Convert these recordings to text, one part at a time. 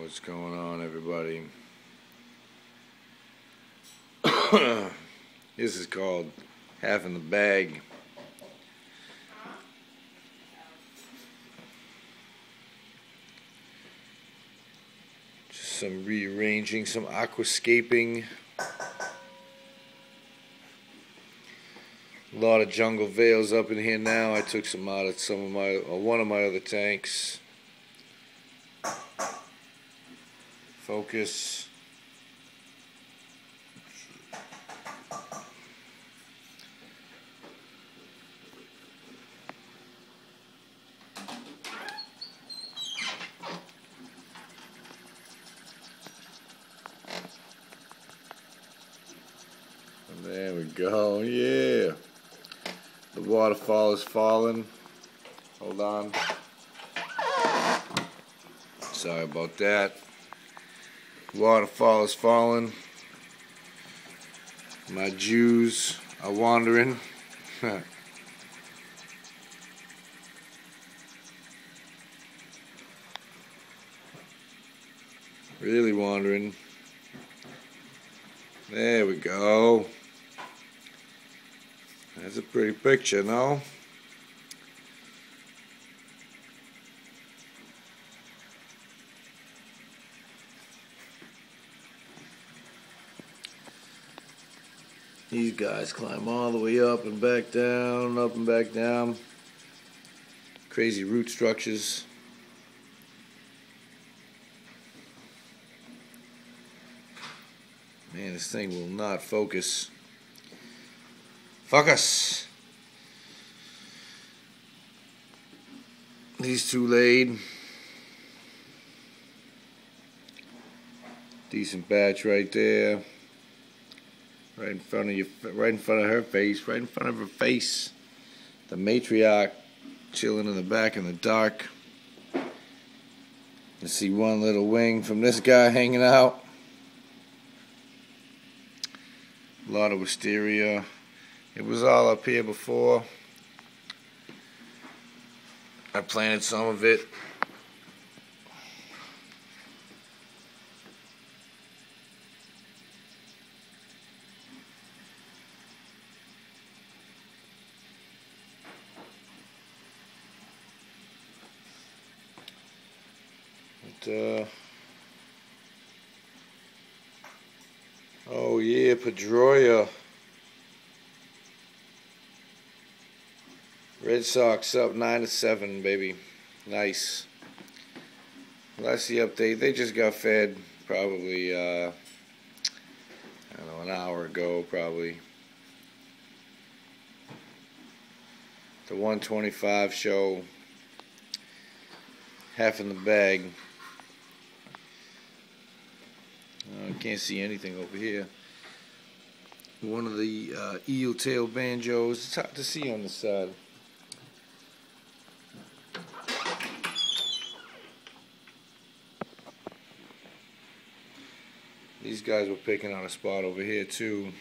What's going on, everybody? this is called Half in the Bag. Just some rearranging, some aquascaping. A lot of jungle vals up in here now. I took some out of some of my, uh, one of my other tanks. Focus. There we go, yeah. The waterfall is falling. Hold on. Sorry about that. Waterfall is falling. My Jews are wandering. really wandering. There we go. That's a pretty picture, no? These guys climb all the way up and back down, up and back down. Crazy root structures. Man, this thing will not focus. Focus! These two laid. Decent batch right there. Right in front of you, right in front of her face, right in front of her face. The matriarch chilling in the back in the dark. You see one little wing from this guy hanging out. A lot of wisteria. It was all up here before. I planted some of it. Uh, oh yeah, Pedroia. Red Sox up nine to seven, baby. Nice. That's the update. They just got fed probably uh, I don't know an hour ago, probably. The 125 show, half in the bag. I uh, can't see anything over here. One of the uh, eel tail banjos. It's hard to see on the side. These guys were picking on a spot over here too.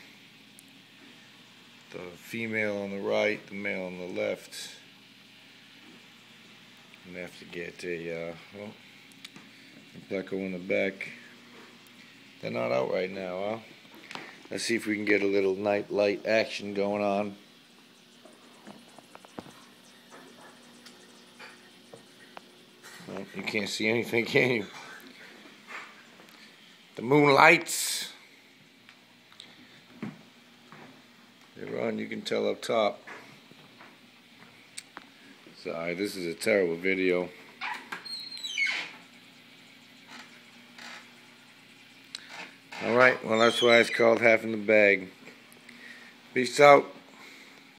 The female on the right, the male on the left. I'm gonna have to get a uh, well, Pleco in the back. They're not out right now, huh? Let's see if we can get a little night light action going on. Well, you can't see anything, can you? The moonlights. They're on, you can tell up top. Sorry, this is a terrible video. Alright, well that's why it's called half in the bag. Peace out.